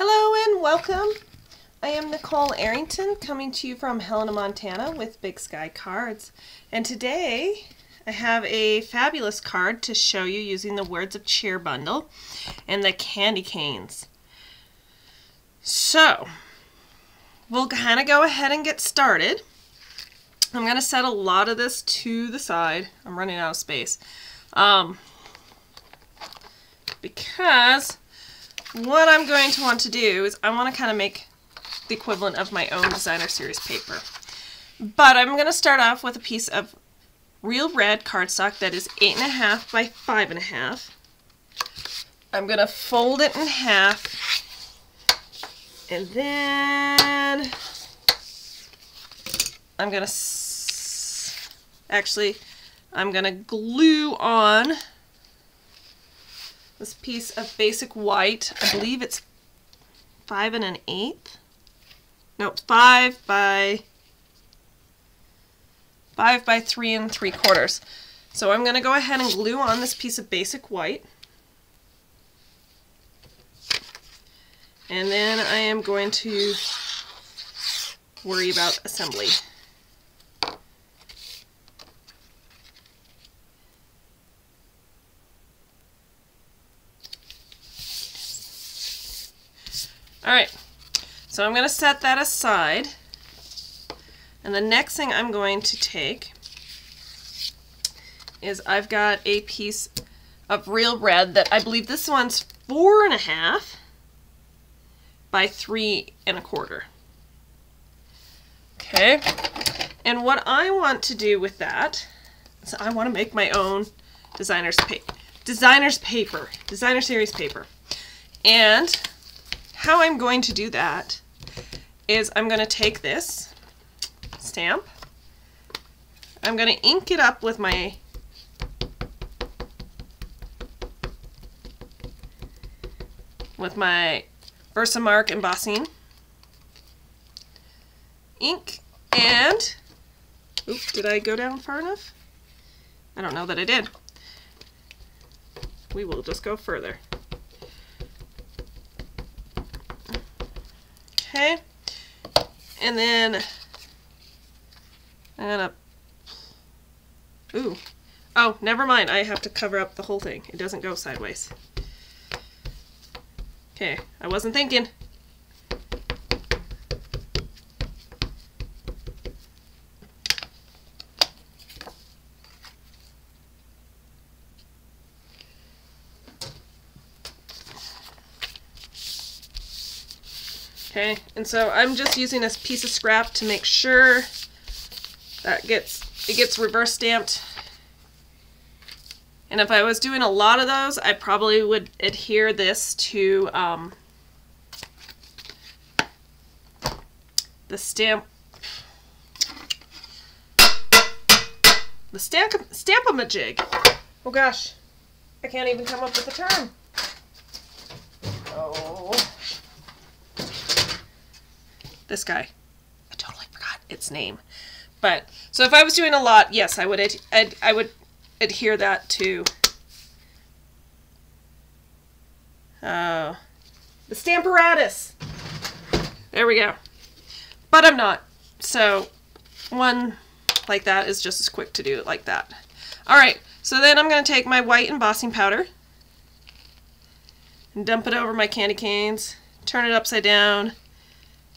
Hello and welcome. I am Nicole Arrington coming to you from Helena, Montana with Big Sky Cards. And today I have a fabulous card to show you using the Words of Cheer bundle and the candy canes. So, we'll kind of go ahead and get started. I'm going to set a lot of this to the side. I'm running out of space. Um, because what I'm going to want to do is I want to kind of make the equivalent of my own designer series paper. But I'm going to start off with a piece of real red cardstock that is 8.5 by 5.5. I'm going to fold it in half and then I'm going to actually I'm going to glue on this piece of basic white. I believe it's five and an eighth. No, five by five by three and three quarters. So I'm going to go ahead and glue on this piece of basic white. And then I am going to worry about assembly. Alright, so I'm going to set that aside. And the next thing I'm going to take is I've got a piece of real red that I believe this one's four and a half by three and a quarter. Okay, and what I want to do with that is I want to make my own designer's, pa designer's paper, designer series paper. And how I'm going to do that is I'm going to take this stamp, I'm going to ink it up with my with my Versamark embossing ink and oop, did I go down far enough? I don't know that I did. We will just go further. Okay. And then I'm gonna, ooh. Oh, never mind. I have to cover up the whole thing. It doesn't go sideways. Okay, I wasn't thinking. Okay, and so I'm just using this piece of scrap to make sure that gets it gets reverse stamped. And if I was doing a lot of those, I probably would adhere this to um, the stamp the stamp stamp-a-majig. Oh gosh, I can't even come up with a term. This guy. I totally forgot its name. But, so if I was doing a lot, yes, I would, ad ad I would adhere that to uh, the Stamparatus. There we go. But I'm not. So one like that is just as quick to do it like that. Alright, so then I'm going to take my white embossing powder and dump it over my candy canes, turn it upside down,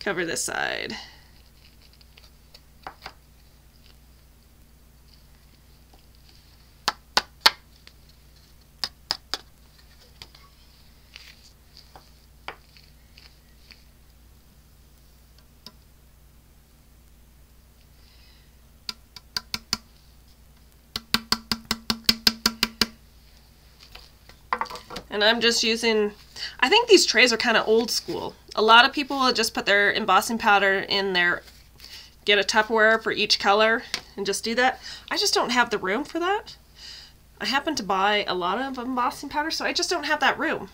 cover this side. And I'm just using, I think these trays are kind of old school. A lot of people will just put their embossing powder in their, get a Tupperware for each color and just do that. I just don't have the room for that. I happen to buy a lot of embossing powder, so I just don't have that room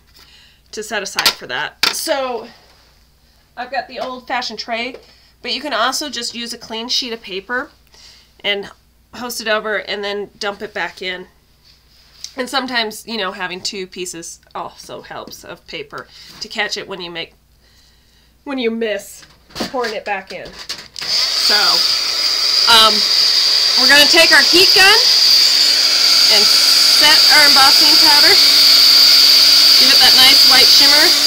to set aside for that. So I've got the old-fashioned tray, but you can also just use a clean sheet of paper and host it over and then dump it back in and sometimes, you know, having two pieces also helps of paper to catch it when you make when you miss pouring it back in. So, um, we're going to take our heat gun and set our embossing powder. Give it that nice white shimmer.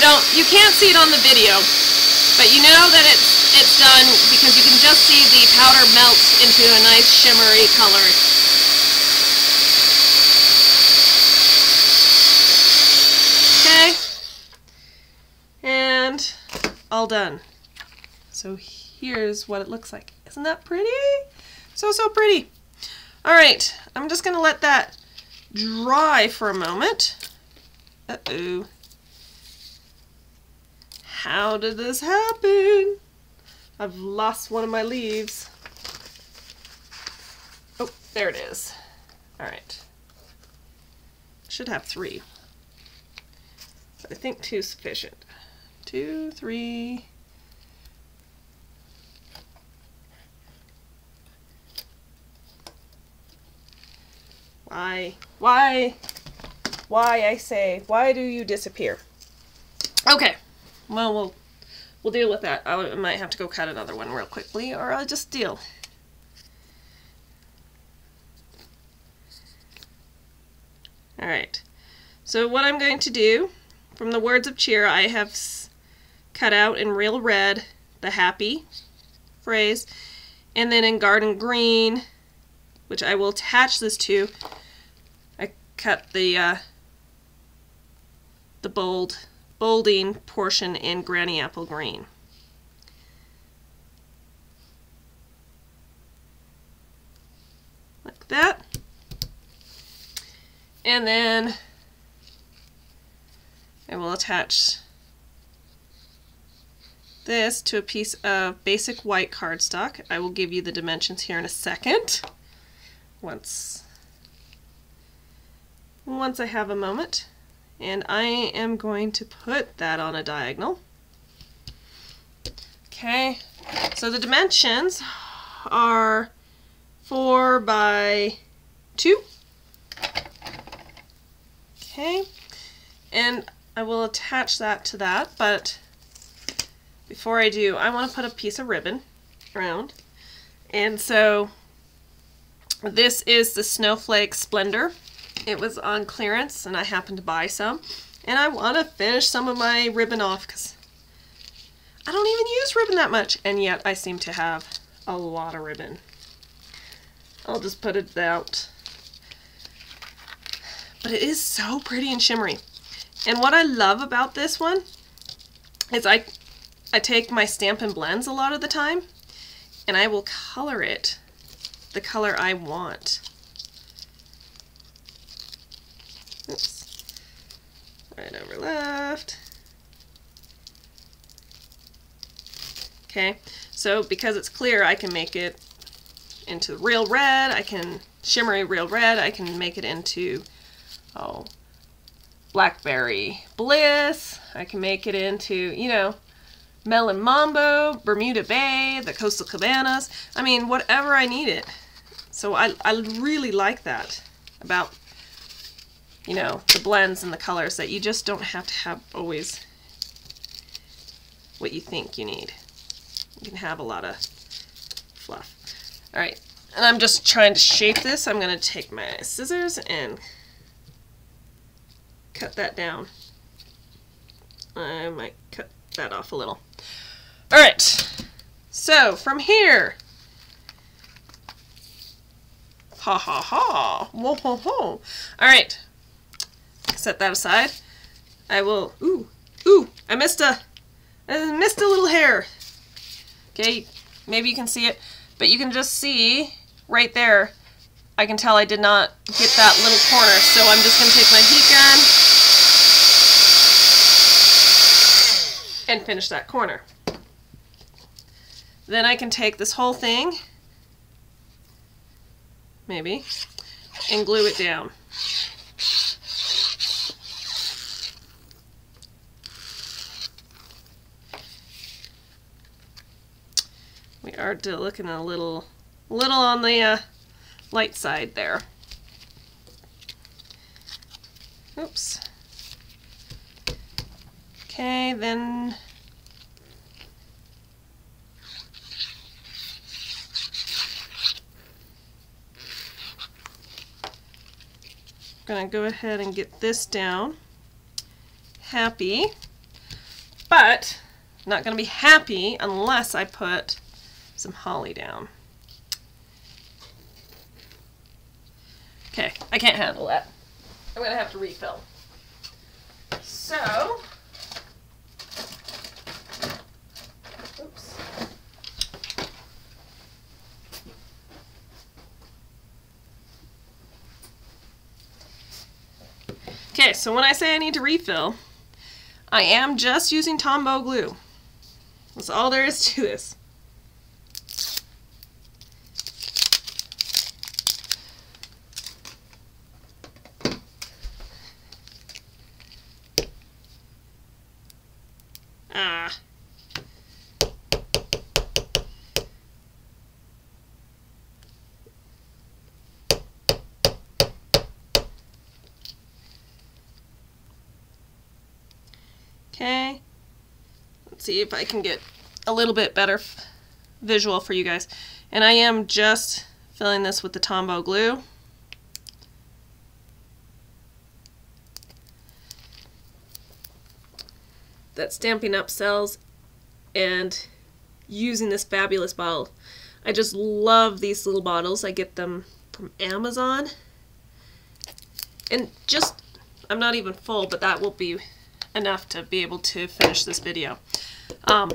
I don't, you can't see it on the video, but you know that it's, it's done because you can just see the powder melt into a nice shimmery color. Okay, and all done. So here's what it looks like. Isn't that pretty? So, so pretty. All right, I'm just gonna let that dry for a moment. Uh-oh. How did this happen? I've lost one of my leaves. Oh, there it is. All right. Should have three. But I think two sufficient. Two, three. Why? Why? Why, I say, why do you disappear? Okay. Well, we'll we'll deal with that. I might have to go cut another one real quickly, or I'll just deal. Alright, so what I'm going to do, from the words of cheer, I have cut out in real red the happy phrase, and then in garden green, which I will attach this to, I cut the uh, the bold bolding portion in Granny Apple Green. Like that. And then I will attach this to a piece of basic white cardstock. I will give you the dimensions here in a second. Once, once I have a moment. And I am going to put that on a diagonal. Okay, so the dimensions are 4 by 2. Okay, and I will attach that to that, but before I do, I want to put a piece of ribbon around. And so this is the Snowflake Splendor it was on clearance and I happened to buy some. And I want to finish some of my ribbon off because I don't even use ribbon that much. And yet I seem to have a lot of ribbon. I'll just put it out. But it is so pretty and shimmery. And what I love about this one is I, I take my Stampin' Blends a lot of the time and I will color it the color I want. Oops. Right over left. Okay, so because it's clear, I can make it into real red. I can shimmery real red. I can make it into, oh, blackberry bliss. I can make it into, you know, melon mambo, Bermuda Bay, the coastal cabanas. I mean, whatever I need it. So I, I really like that about you know, the blends and the colors that you just don't have to have always what you think you need. You can have a lot of fluff. All right, and I'm just trying to shape this. I'm going to take my scissors and cut that down. I might cut that off a little. All right, so from here, ha ha ha, whoa ho ho. All right, set that aside. I will, ooh, ooh, I missed a, I missed a little hair. Okay, maybe you can see it, but you can just see right there, I can tell I did not get that little corner, so I'm just going to take my heat gun and finish that corner. Then I can take this whole thing, maybe, and glue it down. We are looking a little, little on the uh, light side there. Oops. Okay, then going to go ahead and get this down. Happy. But not going to be happy unless I put some holly down. Okay, I can't handle that. I'm to have to refill. So, oops. Okay, so when I say I need to refill, I am just using Tombow glue. That's all there is to this. Okay, let's see if I can get a little bit better visual for you guys. And I am just filling this with the Tombow glue. That's Stampin' Up sells and using this fabulous bottle. I just love these little bottles. I get them from Amazon. And just, I'm not even full, but that will be enough to be able to finish this video. Um,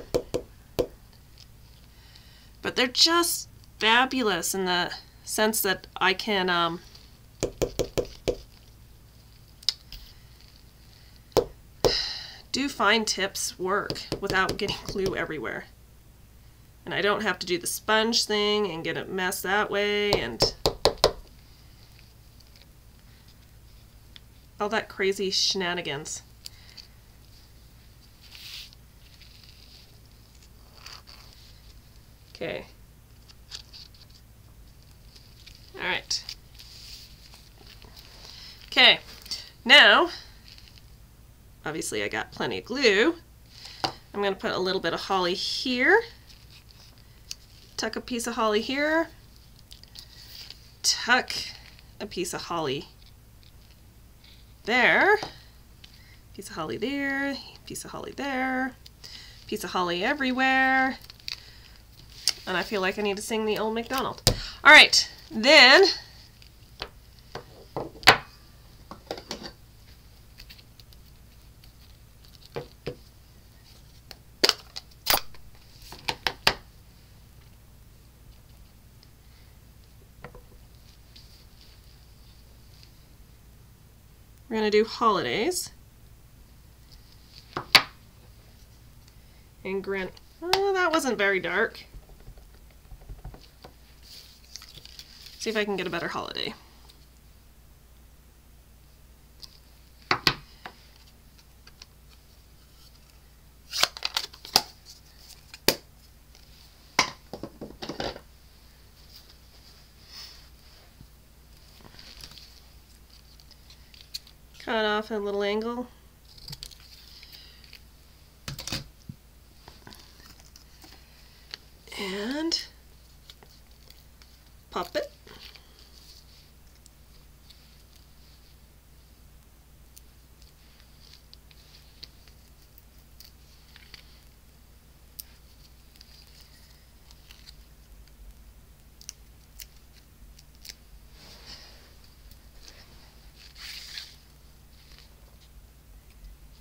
but they're just fabulous in the sense that I can um, do fine tips work without getting glue everywhere. And I don't have to do the sponge thing and get it messed that way and all that crazy shenanigans. Okay. All right. Okay, now, obviously I got plenty of glue. I'm going to put a little bit of holly here. Tuck a piece of holly here. Tuck a piece of holly there. Piece of holly there. Piece of holly there. Piece of holly everywhere and I feel like I need to sing the Old MacDonald. All right, then we're going to do holidays. And grant, oh, that wasn't very dark. See if I can get a better holiday. Cut off a little angle. And pop it.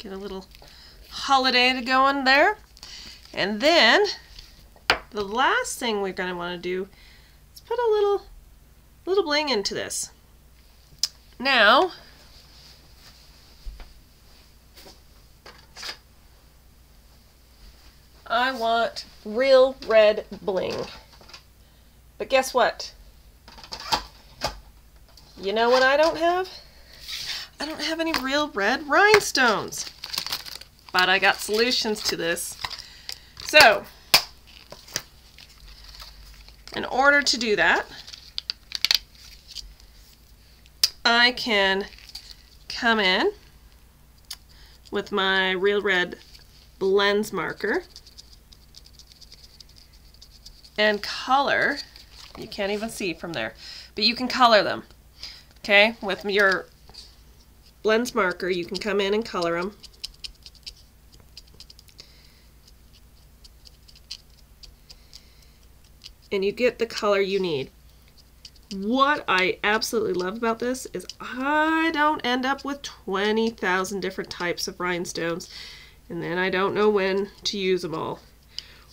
Get a little holiday to go in there. And then the last thing we're going to want to do is put a little, little bling into this. Now, I want real red bling. But guess what? You know what I don't have? I don't have any real red rhinestones. But I got solutions to this. So, in order to do that, I can come in with my Real Red blends marker and color, you can't even see from there, but you can color them. Okay, with your blends marker, you can come in and color them. And you get the color you need. What I absolutely love about this is I don't end up with 20,000 different types of rhinestones and then I don't know when to use them all.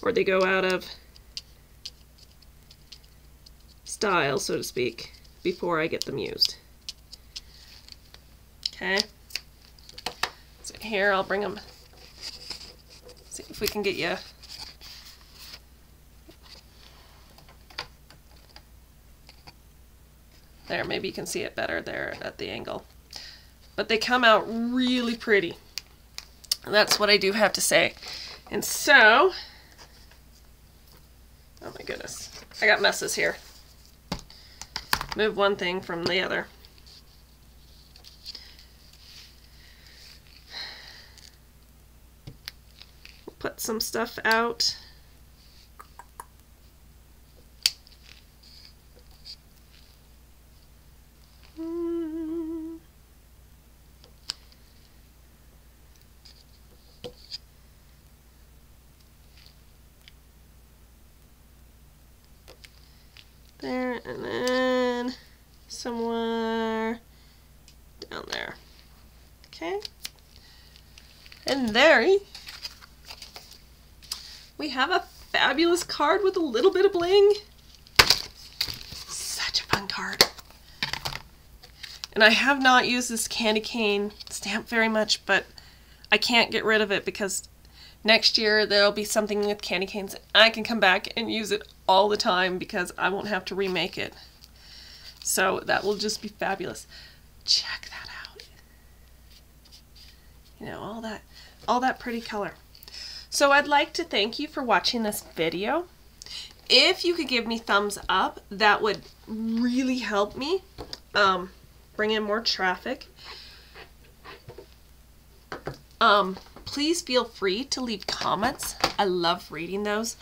Or they go out of style, so to speak, before I get them used. Okay. So here, I'll bring them, see if we can get you There, maybe you can see it better there at the angle. But they come out really pretty. That's what I do have to say. And so, oh my goodness, I got messes here. Move one thing from the other. Put some stuff out. There, and then somewhere down there. Okay. And there we have a fabulous card with a little bit of bling. Such a fun card. And I have not used this candy cane stamp very much, but I can't get rid of it because next year there'll be something with candy canes. I can come back and use it all the time because I won't have to remake it. So that will just be fabulous. Check that out. You know, all that, all that pretty color. So I'd like to thank you for watching this video. If you could give me thumbs up, that would really help me um, bring in more traffic. Um, please feel free to leave comments. I love reading those.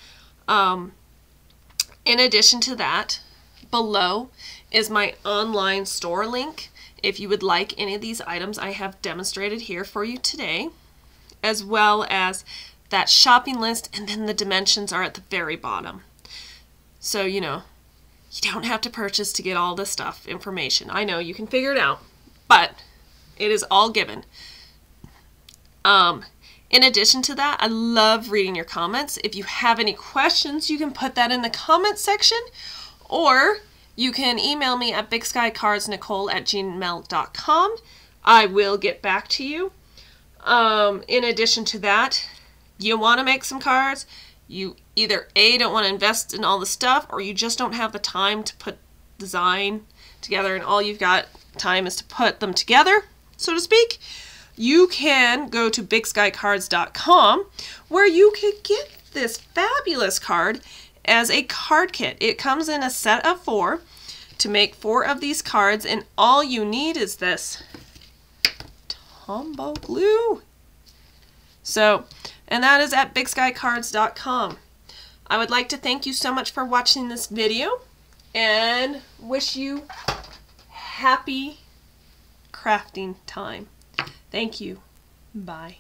Um, in addition to that, below is my online store link. If you would like any of these items I have demonstrated here for you today, as well as that shopping list, and then the dimensions are at the very bottom. So, you know, you don't have to purchase to get all this stuff, information. I know you can figure it out, but it is all given. Um, in addition to that, I love reading your comments. If you have any questions, you can put that in the comments section or you can email me at bigskycardsnicole at gmail.com. I will get back to you. Um, in addition to that, you want to make some cards, you either A, don't want to invest in all the stuff, or you just don't have the time to put design together and all you've got time is to put them together, so to speak you can go to bigskycards.com where you could get this fabulous card as a card kit. It comes in a set of four to make four of these cards and all you need is this Tombow glue. So, and that is at bigskycards.com. I would like to thank you so much for watching this video and wish you happy crafting time. Thank you. Bye.